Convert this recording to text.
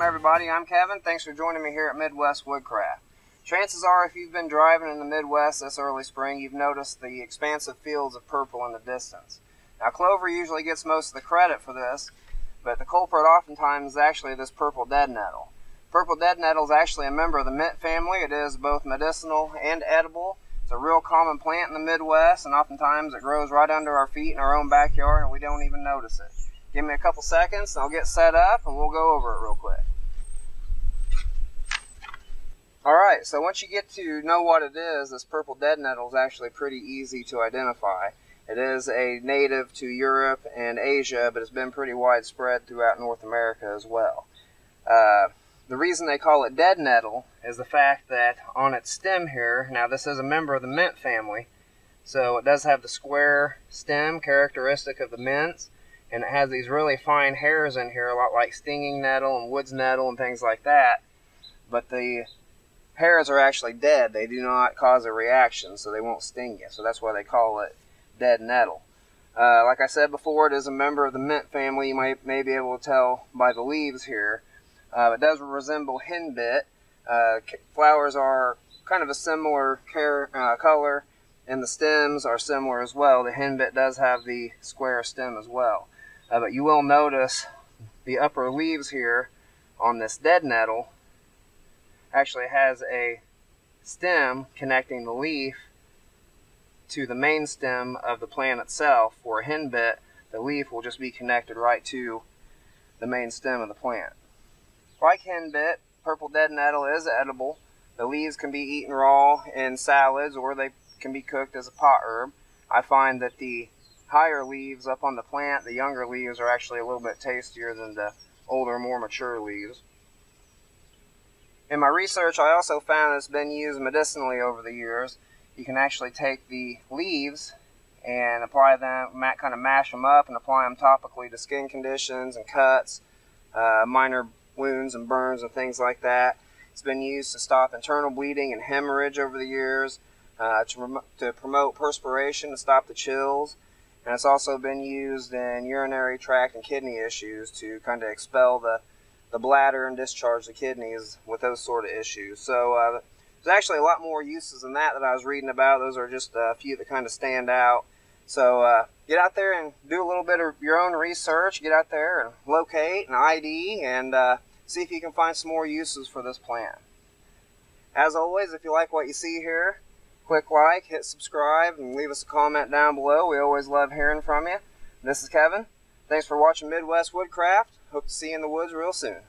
everybody. I'm Kevin. Thanks for joining me here at Midwest Woodcraft. Chances are, if you've been driving in the Midwest this early spring, you've noticed the expansive fields of purple in the distance. Now, clover usually gets most of the credit for this, but the culprit oftentimes is actually this purple dead nettle. Purple dead nettle is actually a member of the mint family. It is both medicinal and edible. It's a real common plant in the Midwest, and oftentimes it grows right under our feet in our own backyard, and we don't even notice it. Give me a couple seconds, and I'll get set up, and we'll go over it real quick. Alright, so once you get to know what it is, this purple dead nettle is actually pretty easy to identify. It is a native to Europe and Asia, but it's been pretty widespread throughout North America as well. Uh, the reason they call it dead nettle is the fact that on its stem here, now this is a member of the mint family, so it does have the square stem characteristic of the mints, and it has these really fine hairs in here, a lot like stinging nettle and woods nettle and things like that. But the hairs are actually dead. They do not cause a reaction, so they won't sting you. So that's why they call it dead nettle. Uh, like I said before, it is a member of the mint family. You might may be able to tell by the leaves here. Uh, it does resemble henbit. Uh, flowers are kind of a similar care, uh, color, and the stems are similar as well. The henbit does have the square stem as well. Uh, but you will notice the upper leaves here on this dead nettle actually has a stem connecting the leaf to the main stem of the plant itself. For a henbit, the leaf will just be connected right to the main stem of the plant. Like henbit, purple dead nettle is edible. The leaves can be eaten raw in salads or they can be cooked as a pot herb. I find that the higher leaves up on the plant, the younger leaves are actually a little bit tastier than the older, more mature leaves. In my research, I also found it's been used medicinally over the years. You can actually take the leaves and apply them, kind of mash them up and apply them topically to skin conditions and cuts, uh, minor wounds and burns and things like that. It's been used to stop internal bleeding and hemorrhage over the years, uh, to, to promote perspiration, to stop the chills. And it's also been used in urinary tract and kidney issues to kind of expel the, the bladder and discharge the kidneys with those sort of issues. So uh, there's actually a lot more uses than that that I was reading about. Those are just a few that kind of stand out. So uh, get out there and do a little bit of your own research. Get out there and locate and ID and uh, see if you can find some more uses for this plant. As always, if you like what you see here, click like, hit subscribe, and leave us a comment down below. We always love hearing from you. This is Kevin. Thanks for watching Midwest Woodcraft. Hope to see you in the woods real soon.